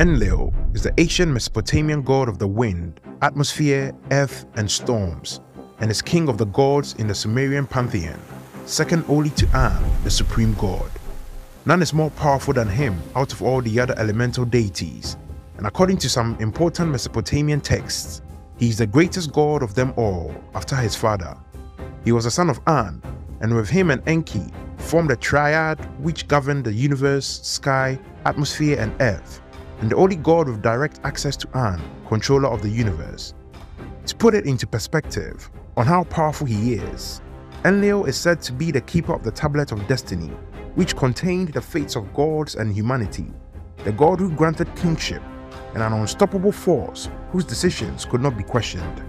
Enlil is the ancient Mesopotamian god of the wind, atmosphere, earth, and storms, and is king of the gods in the Sumerian pantheon, second only to An, the supreme god. None is more powerful than him out of all the other elemental deities, and according to some important Mesopotamian texts, he is the greatest god of them all after his father. He was a son of An, and with him and Enki formed a triad which governed the universe, sky, atmosphere, and earth, and the only god with direct access to An, controller of the universe. To put it into perspective on how powerful he is, Enlil is said to be the keeper of the Tablet of Destiny, which contained the fates of gods and humanity, the god who granted kingship, and an unstoppable force whose decisions could not be questioned.